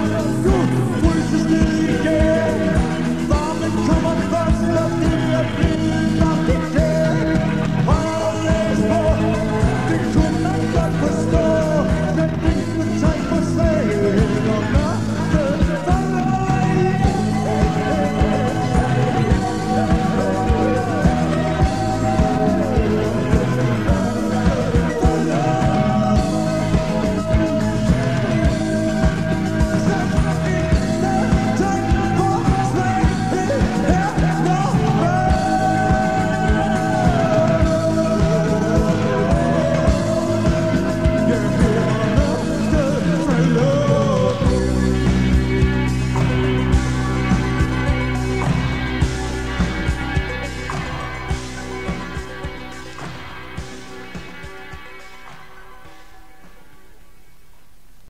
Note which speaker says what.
Speaker 1: Good,